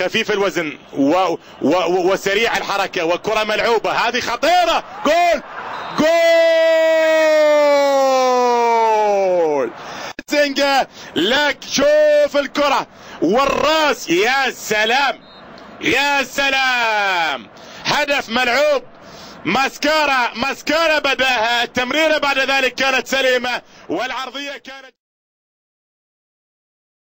خفيف الوزن و... و... و... وسريع الحركة وكرة ملعوبة. هذه خطيرة. جول! جول! زنجة. لك شوف الكرة. والراس. يا سلام! يا سلام! هدف ملعوب. ماسكارا ماسكارا بداها التمريرة بعد ذلك كانت سليمة. والعرضية كانت